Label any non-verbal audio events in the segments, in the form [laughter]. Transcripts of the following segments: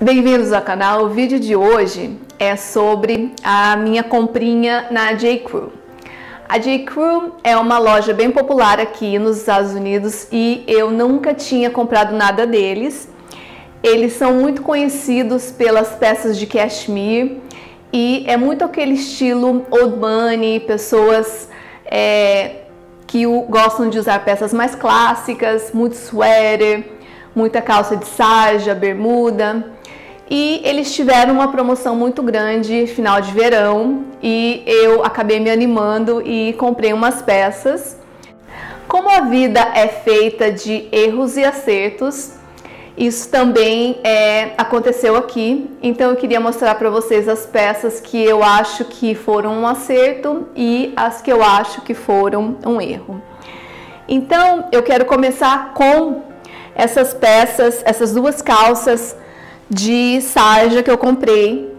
Bem-vindos ao canal. O vídeo de hoje é sobre a minha comprinha na J. Crew. A J. Crew é uma loja bem popular aqui nos Estados Unidos e eu nunca tinha comprado nada deles. Eles são muito conhecidos pelas peças de cashmere e é muito aquele estilo old money, pessoas é, que gostam de usar peças mais clássicas, muito sweater, muita calça de sarja, bermuda. E eles tiveram uma promoção muito grande final de verão e eu acabei me animando e comprei umas peças. Como a vida é feita de erros e acertos, isso também é, aconteceu aqui, então eu queria mostrar para vocês as peças que eu acho que foram um acerto e as que eu acho que foram um erro. Então eu quero começar com essas peças, essas duas calças de sarja que eu comprei.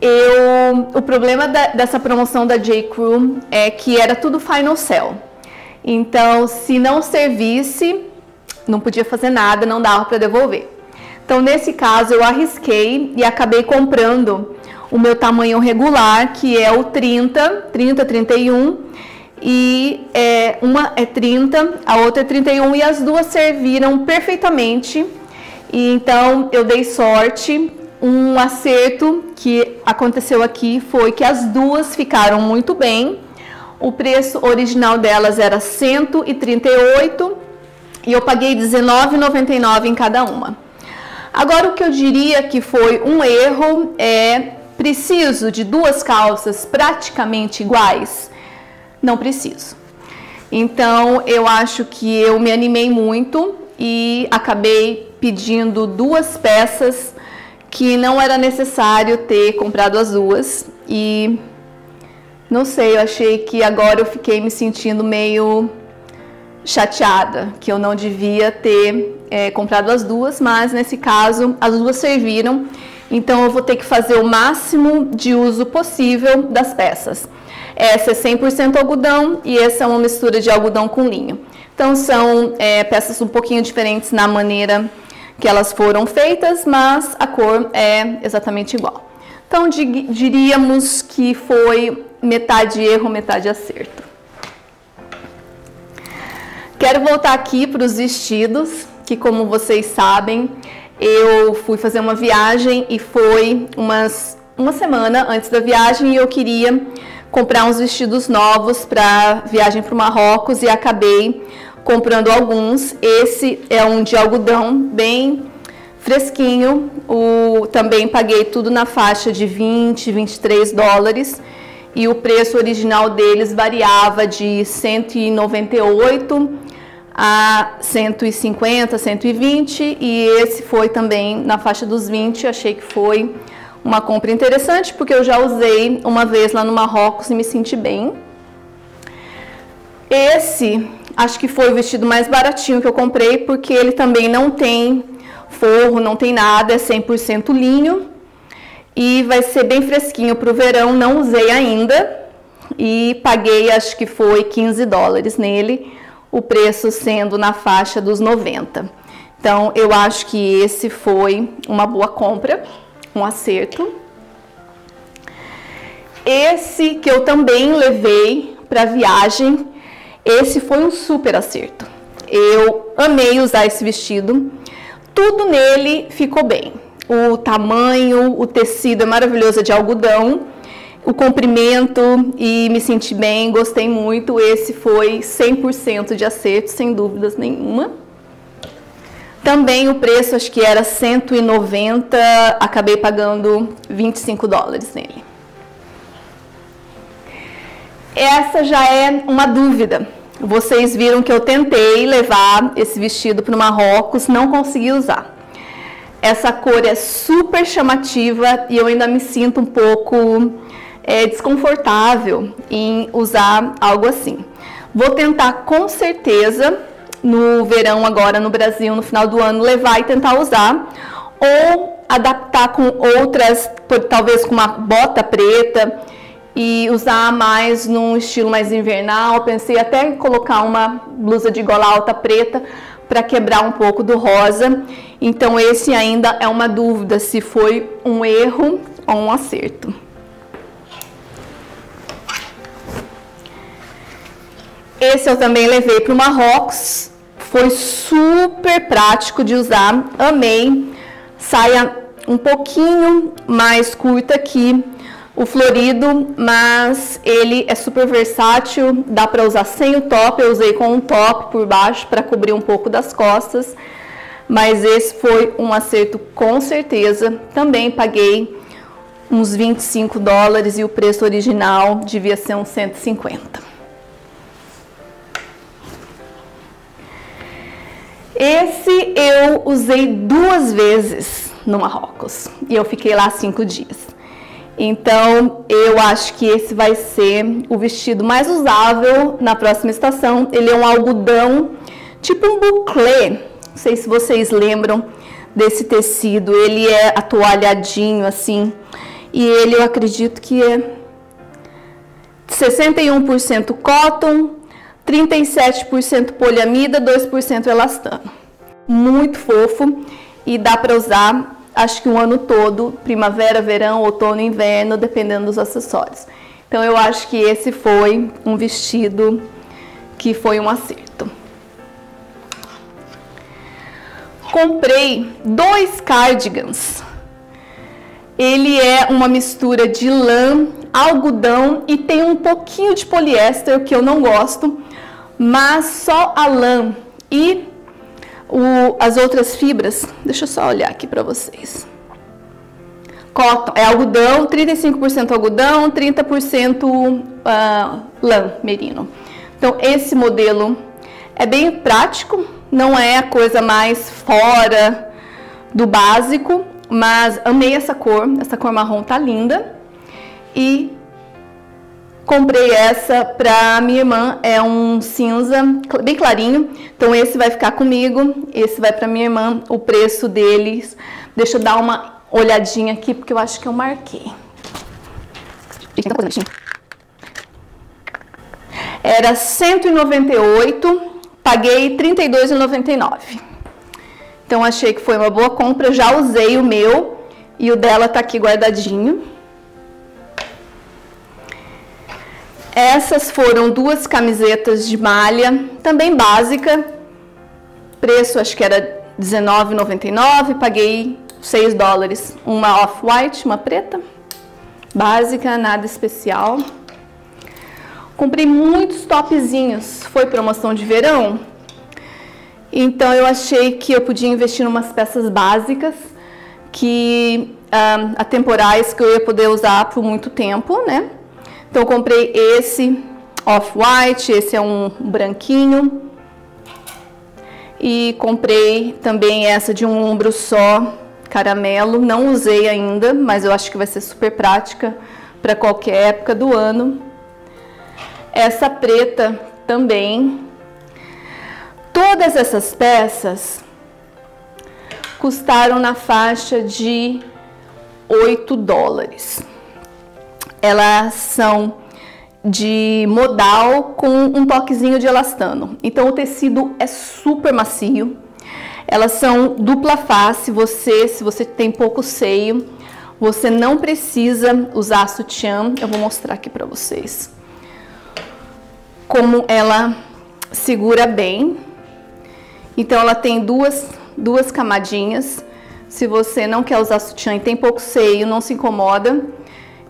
Eu, o problema da, dessa promoção da J. Crew é que era tudo final sell. Então, se não servisse, não podia fazer nada, não dava para devolver. Então, nesse caso, eu arrisquei e acabei comprando o meu tamanho regular, que é o 30, 30, 31, e é, uma é 30, a outra é 31, e as duas serviram perfeitamente. E então eu dei sorte. Um acerto que aconteceu aqui foi que as duas ficaram muito bem. O preço original delas era 138 e eu paguei R$19,99 em cada uma. Agora, o que eu diria que foi um erro é preciso de duas calças praticamente iguais? Não preciso. Então, eu acho que eu me animei muito e acabei pedindo duas peças que não era necessário ter comprado as duas e não sei, eu achei que agora eu fiquei me sentindo meio chateada que eu não devia ter é, comprado as duas, mas nesse caso as duas serviram, então eu vou ter que fazer o máximo de uso possível das peças. Essa é 100% algodão e essa é uma mistura de algodão com linho. Então são é, peças um pouquinho diferentes na maneira que elas foram feitas, mas a cor é exatamente igual. Então diríamos que foi metade erro, metade acerto. Quero voltar aqui para os vestidos, que como vocês sabem, eu fui fazer uma viagem e foi umas, uma semana antes da viagem e eu queria comprar uns vestidos novos para viagem para o Marrocos e acabei comprando alguns. Esse é um de algodão bem fresquinho. O, também paguei tudo na faixa de 20, 23 dólares e o preço original deles variava de 198 a 150, 120 e esse foi também na faixa dos 20. Achei que foi uma compra interessante porque eu já usei uma vez lá no Marrocos e me senti bem. Esse acho que foi o vestido mais baratinho que eu comprei porque ele também não tem forro, não tem nada, é 100% linho e vai ser bem fresquinho para o verão. Não usei ainda e paguei acho que foi 15 dólares nele o preço sendo na faixa dos 90. Então, eu acho que esse foi uma boa compra, um acerto. Esse que eu também levei para viagem, esse foi um super acerto. Eu amei usar esse vestido. Tudo nele ficou bem. O tamanho, o tecido é maravilhoso é de algodão o comprimento e me senti bem, gostei muito. Esse foi 100% de acerto, sem dúvidas nenhuma. Também o preço, acho que era 190, acabei pagando 25 dólares nele. Essa já é uma dúvida. Vocês viram que eu tentei levar esse vestido para o Marrocos, não consegui usar. Essa cor é super chamativa e eu ainda me sinto um pouco é, desconfortável em usar algo assim. Vou tentar com certeza no verão agora no Brasil, no final do ano, levar e tentar usar ou adaptar com outras, talvez com uma bota preta e usar mais num estilo mais invernal. Pensei até em colocar uma blusa de gola alta preta para quebrar um pouco do rosa Então esse ainda é uma dúvida se foi um erro ou um acerto. Esse eu também levei para o Marrocos. Foi super prático de usar, amei. Saia um pouquinho mais curta aqui, o florido, mas ele é super versátil, dá para usar sem o top, eu usei com um top por baixo para cobrir um pouco das costas, mas esse foi um acerto com certeza. Também paguei uns 25 dólares e o preço original devia ser uns 150. Esse eu usei duas vezes no Marrocos e eu fiquei lá cinco dias. Então eu acho que esse vai ser o vestido mais usável na próxima estação. Ele é um algodão, tipo um bouclé. Não sei se vocês lembram desse tecido. Ele é atoalhadinho assim. E ele eu acredito que é 61% cotton, 37% poliamida, 2% elastano. Muito fofo e dá para usar acho que o ano todo, primavera, verão, outono, inverno, dependendo dos acessórios. Então eu acho que esse foi um vestido que foi um acerto. Comprei dois cardigans. Ele é uma mistura de lã, algodão e tem um pouquinho de poliéster, que eu não gosto, mas só a lã e o, as outras fibras, deixa eu só olhar aqui para vocês. Cotton, é algodão, 35% algodão, 30% uh, lã merino. Então, esse modelo é bem prático, não é a coisa mais fora do básico, mas amei essa cor, essa cor marrom tá linda. E Comprei essa para minha irmã, é um cinza bem clarinho, então esse vai ficar comigo, esse vai para minha irmã, o preço deles, deixa eu dar uma olhadinha aqui, porque eu acho que eu marquei. Era 198, paguei 32,99. Então achei que foi uma boa compra, já usei o meu e o dela tá aqui guardadinho. Essas foram duas camisetas de malha, também básica. Preço acho que era R$19,99, paguei 6 dólares. Uma off-white, uma preta, básica, nada especial. Comprei muitos topzinhos, foi promoção de verão. Então eu achei que eu podia investir em umas peças básicas que um, atemporais que eu ia poder usar por muito tempo, né? Então, comprei esse off-white, esse é um branquinho. E comprei também essa de um ombro só, caramelo. Não usei ainda, mas eu acho que vai ser super prática para qualquer época do ano. Essa preta também. Todas essas peças custaram na faixa de 8 dólares elas são de modal com um toquezinho de elastano. Então o tecido é super macio. Elas são dupla face, você, se você tem pouco seio, você não precisa usar sutiã. Eu vou mostrar aqui para vocês como ela segura bem. Então ela tem duas, duas camadinhas. Se você não quer usar sutiã e tem pouco seio, não se incomoda.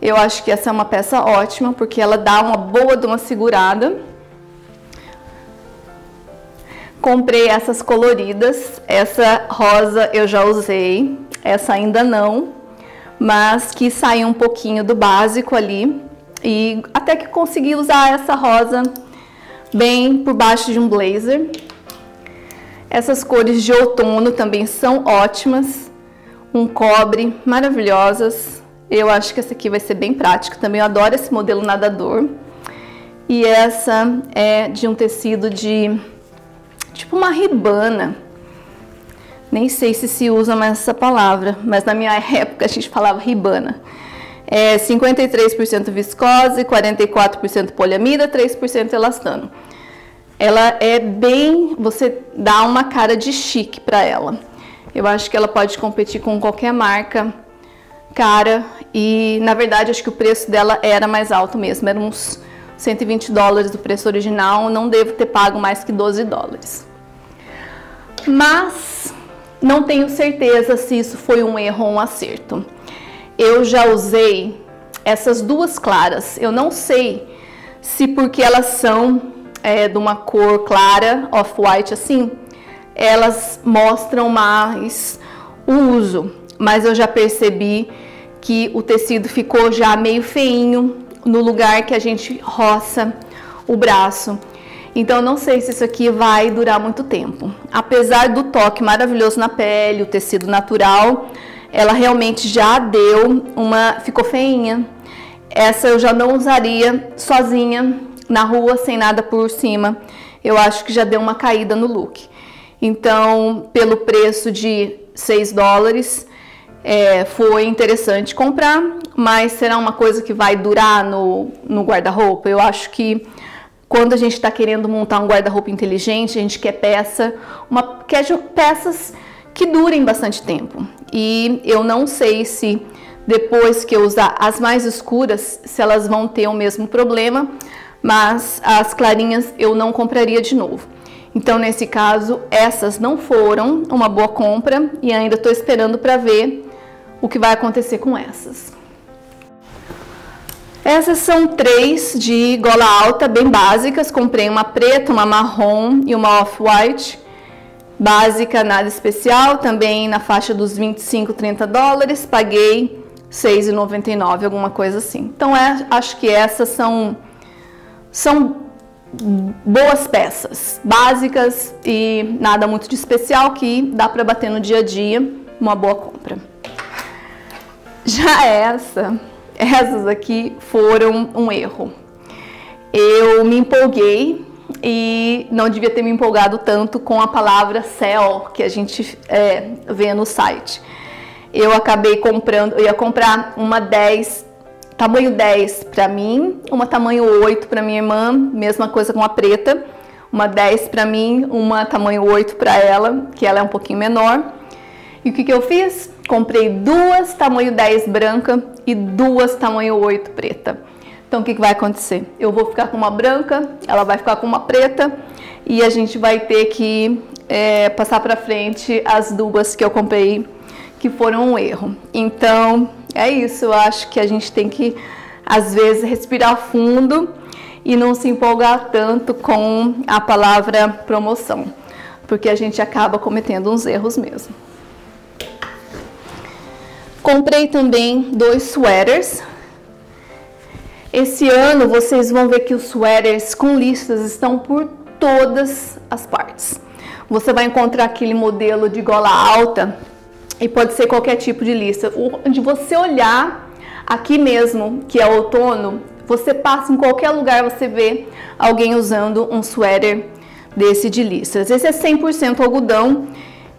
Eu acho que essa é uma peça ótima, porque ela dá uma boa de uma segurada. Comprei essas coloridas, essa rosa eu já usei, essa ainda não, mas que saiu um pouquinho do básico ali. E até que consegui usar essa rosa bem por baixo de um blazer. Essas cores de outono também são ótimas, um cobre, maravilhosas. Eu acho que essa aqui vai ser bem prática também. Eu adoro esse modelo nadador. E essa é de um tecido de tipo uma ribana. Nem sei se se usa mais essa palavra, mas na minha [laughs] época a gente falava ribana. É 53% viscose, 44% poliamida, 3% elastano. Ela é bem, você dá uma cara de chique para ela. Eu acho que ela pode competir com qualquer marca cara e na verdade acho que o preço dela era mais alto mesmo, era uns 120 dólares do preço original, não devo ter pago mais que 12 dólares. Mas não tenho certeza se isso foi um erro ou um acerto. Eu já usei essas duas claras, eu não sei se porque elas são é, de uma cor clara, off-white assim, elas mostram mais o uso, mas eu já percebi que o tecido ficou já meio feinho no lugar que a gente roça o braço. Então não sei se isso aqui vai durar muito tempo. Apesar do toque maravilhoso na pele, o tecido natural, ela realmente já deu uma, ficou feinha. Essa eu já não usaria sozinha na rua sem nada por cima. Eu acho que já deu uma caída no look. Então, pelo preço de 6 dólares, é, foi interessante comprar, mas será uma coisa que vai durar no, no guarda-roupa? Eu acho que quando a gente está querendo montar um guarda-roupa inteligente, a gente quer peça, uma, quer peças que durem bastante tempo. E eu não sei se depois que eu usar as mais escuras, se elas vão ter o mesmo problema, mas as clarinhas eu não compraria de novo. Então, nesse caso, essas não foram uma boa compra e ainda estou esperando para ver o que vai acontecer com essas. Essas são três de gola alta, bem básicas. Comprei uma preta, uma marrom e uma off-white. Básica, nada especial, também na faixa dos 25, 30 dólares. Paguei 6,99, alguma coisa assim. Então, é, acho que essas são, são boas peças, básicas e nada muito de especial que dá para bater no dia a dia, uma boa compra. Já essa, essas aqui foram um erro. Eu me empolguei e não devia ter me empolgado tanto com a palavra céu que a gente é, vê no site. Eu acabei comprando, eu ia comprar uma 10 tamanho 10 para mim, uma tamanho 8 para minha irmã, mesma coisa com a preta, uma 10 para mim, uma tamanho 8 para ela, que ela é um pouquinho menor. E o que, que eu fiz? Comprei duas tamanho 10 branca e duas tamanho 8 preta. Então o que, que vai acontecer? Eu vou ficar com uma branca, ela vai ficar com uma preta e a gente vai ter que é, passar para frente as duas que eu comprei que foram um erro. Então é isso, eu acho que a gente tem que, às vezes, respirar fundo e não se empolgar tanto com a palavra promoção, porque a gente acaba cometendo uns erros mesmo. Comprei também dois sweaters. Esse ano vocês vão ver que os sweaters com listas estão por todas as partes. Você vai encontrar aquele modelo de gola alta e pode ser qualquer tipo de lista. Onde você olhar aqui mesmo, que é outono, você passa em qualquer lugar, você vê alguém usando um suéter desse de listras. Esse é 100% algodão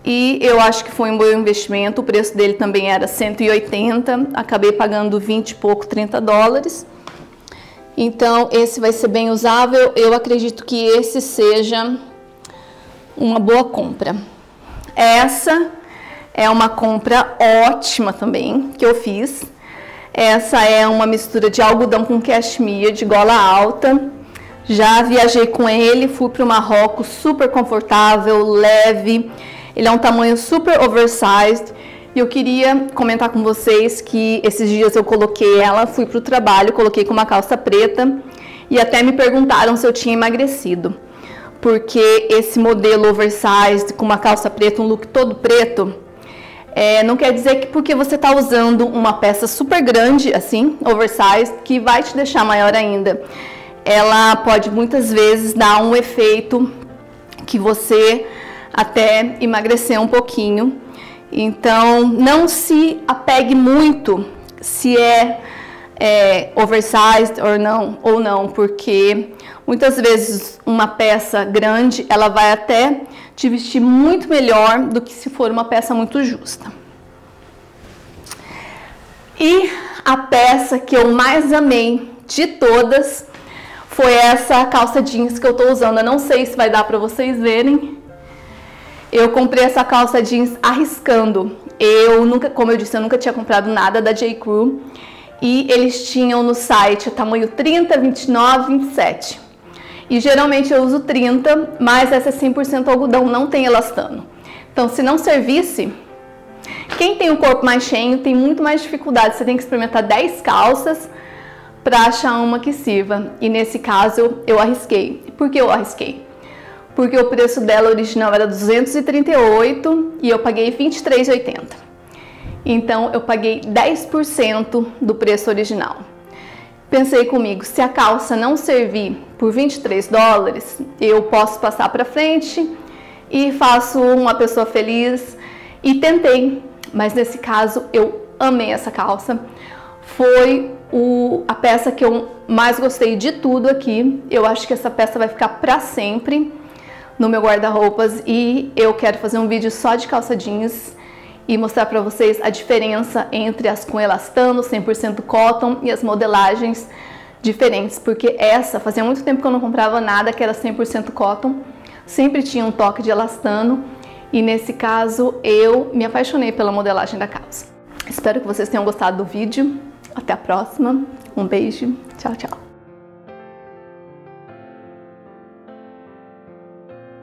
e eu acho que foi um bom investimento. O preço dele também era 180, acabei pagando 20 e pouco, 30 dólares. Então, esse vai ser bem usável. Eu acredito que esse seja uma boa compra. Essa é uma compra ótima também que eu fiz. Essa é uma mistura de algodão com cashmere de gola alta. Já viajei com ele, fui para o Marrocos, super confortável, leve. Ele é um tamanho super oversized. E eu queria comentar com vocês que esses dias eu coloquei ela, fui para o trabalho, coloquei com uma calça preta e até me perguntaram se eu tinha emagrecido. Porque esse modelo oversized com uma calça preta, um look todo preto, é, não quer dizer que porque você está usando uma peça super grande, assim, oversized, que vai te deixar maior ainda. Ela pode muitas vezes dar um efeito que você até emagrecer um pouquinho. Então, não se apegue muito se é, é oversized ou não, ou não, porque muitas vezes uma peça grande ela vai até te vestir muito melhor do que se for uma peça muito justa. E a peça que eu mais amei de todas foi essa calça jeans que eu tô usando. Eu não sei se vai dar para vocês verem. Eu comprei essa calça jeans arriscando. Eu nunca, como eu disse, eu nunca tinha comprado nada da J. Crew. E eles tinham no site tamanho 30, 29, 27. E geralmente eu uso 30, mas essa é 100% algodão, não tem elastano. Então, se não servisse, quem tem o corpo mais cheio tem muito mais dificuldade. Você tem que experimentar 10 calças para achar uma que sirva. E nesse caso eu arrisquei. Por que eu arrisquei? Porque o preço dela original era 238 e eu paguei 23,80. Então eu paguei 10% do preço original. Pensei comigo, se a calça não servir por 23 dólares, eu posso passar para frente e faço uma pessoa feliz e tentei, mas nesse caso eu amei essa calça. Foi o, a peça que eu mais gostei de tudo aqui. Eu acho que essa peça vai ficar para sempre no meu guarda-roupas e eu quero fazer um vídeo só de calça jeans e mostrar para vocês a diferença entre as com elastano, 100% cotton e as modelagens diferentes, porque essa fazia muito tempo que eu não comprava nada que era 100% cotton, sempre tinha um toque de elastano e nesse caso eu me apaixonei pela modelagem da calça. Espero que vocês tenham gostado do vídeo. Até a próxima. Um beijo. Tchau, tchau.